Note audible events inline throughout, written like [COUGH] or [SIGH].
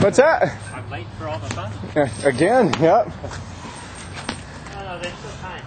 What's that? I'm late for all the fun. Again, yep. Oh, no, no, there's still time.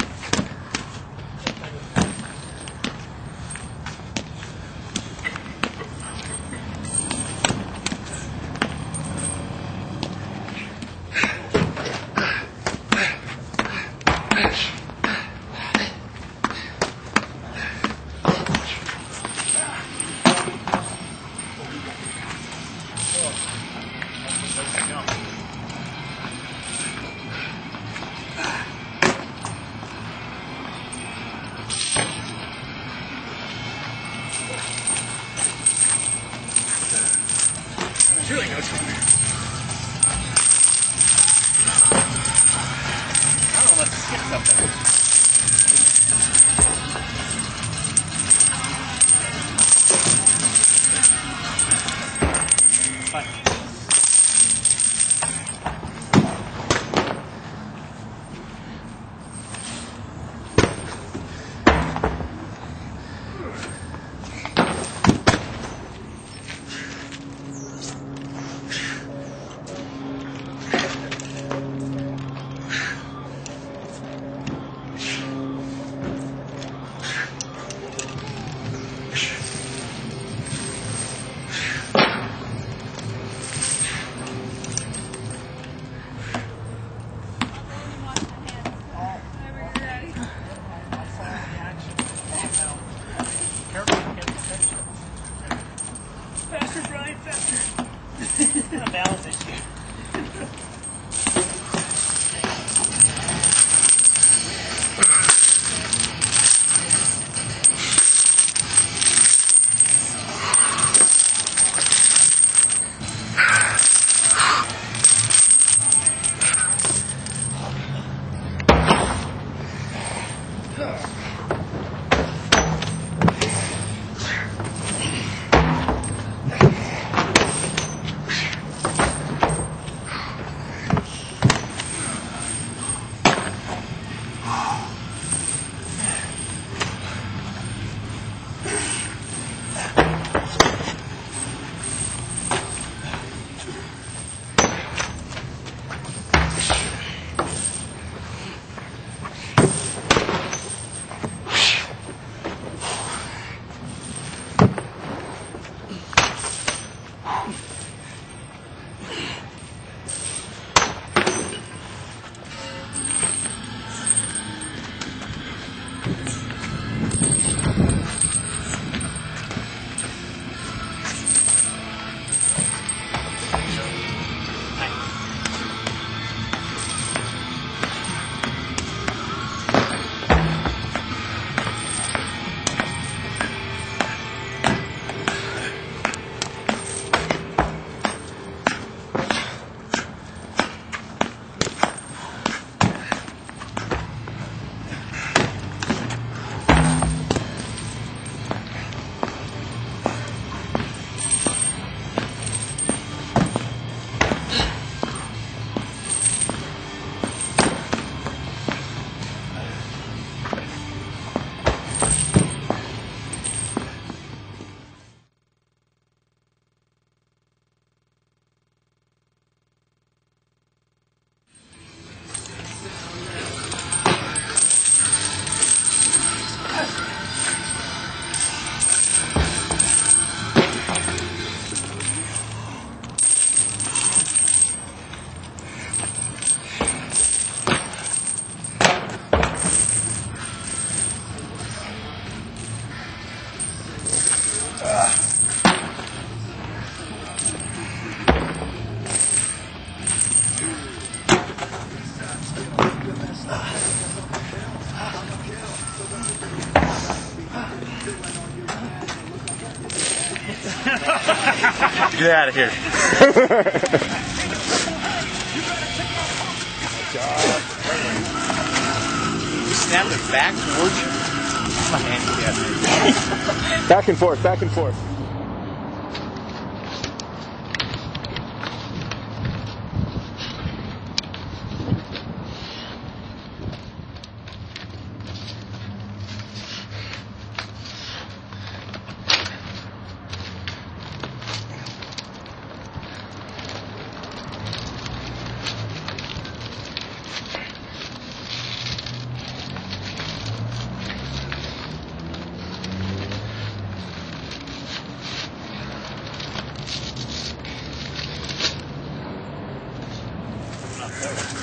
Get out of here. You snap it back towards you. Back and forth, back and forth.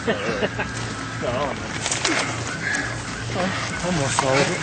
[LAUGHS] I'm almost all of it.